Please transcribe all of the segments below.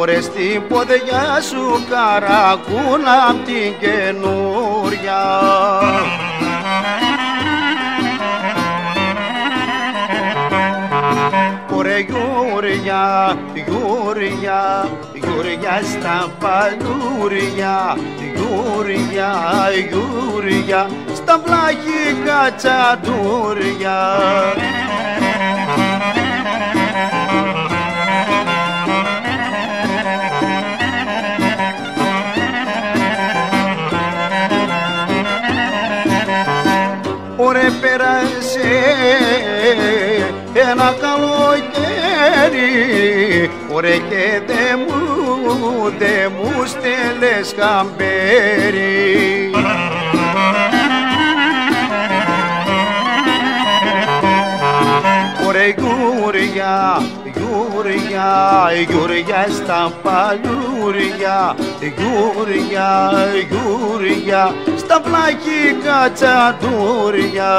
Ωρε στην ποδιά σου καρακούνα απ' την καινούρια. Ωρε γιούρια, γιούρια, γιούρια στα παλούρια. Γιούρια, γιούρια, στα βλάχικα τσαντούρια πέρασε ένα καλοκαίρι. Ωρε και δε μου, δε μου στέλνες χαμπέρι. Ωρε γιούρια, γιούρια, γιούρια στα παλιούρια. Γιούρια, γιούρια, στα πλάκικα τσαντούρια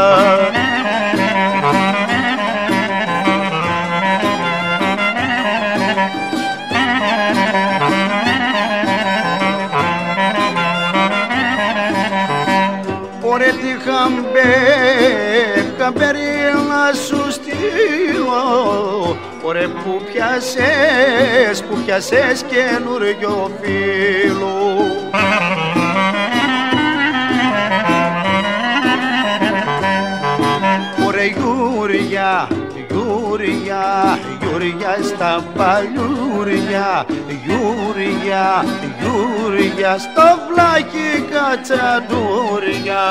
Ωρε τι χαμπέ, καμπερίλα σου στείλω. Ωρε που πιάσες, που πιάσες καινούριο φίλο γιούρια, γιούρια, γιούρια στα παλιούρια Γιούρια, γιούρια, στο βλάκι κατσαντούρια